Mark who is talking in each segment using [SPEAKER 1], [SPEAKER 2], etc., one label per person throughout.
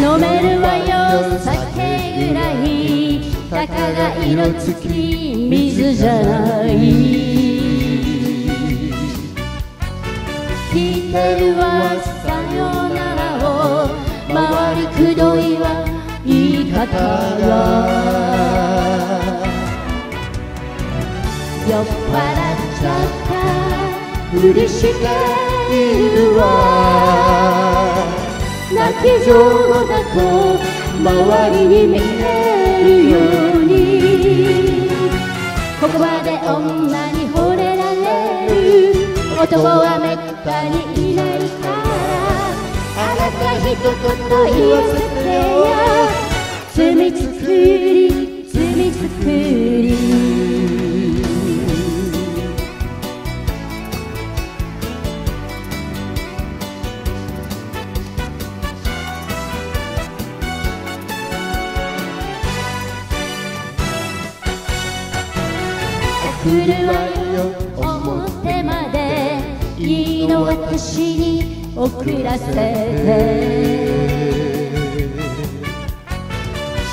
[SPEAKER 1] 飲めるわよ酒ぐらいたかが色付き水じゃない。聞いてるわさよならを周りくどいわ言い方が。酔っ払っちゃった。ふりしているわ。泣き上だと周りに見えるように。ここまで女に惚れられる男はめったにいないか。らあなた一言言わせてよ。罪作り罪作り来るわよ表までいいの私に送らせて。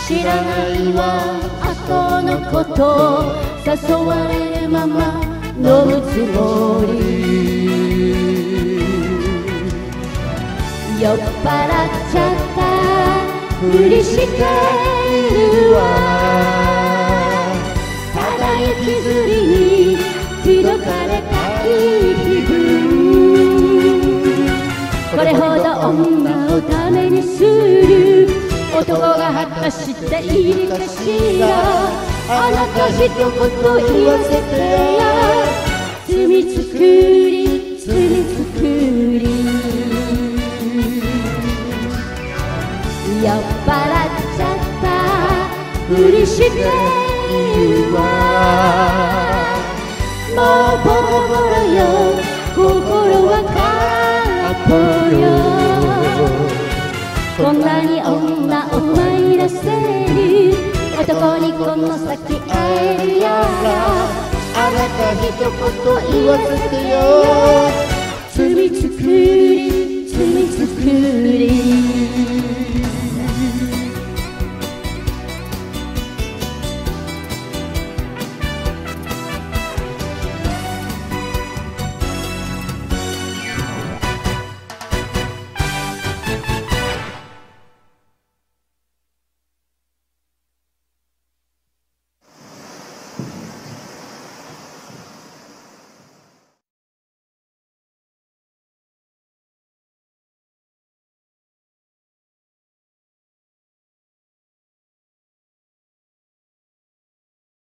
[SPEAKER 1] 知らないわ後のこと誘われるまま飲むつもり。酔っ払っちゃった。ふりしているわ。ただ引きずりに口説かれたい気分これほど女をためにする男が果たしているかしらあなた一言言わせてよ罪作り罪作り酔っ払っちゃった。ふりしているわ。もうボコボコよ心は空っぽよ。こんなに女を参らせる男にこの先会えるやら。あなた一言言わせてよ。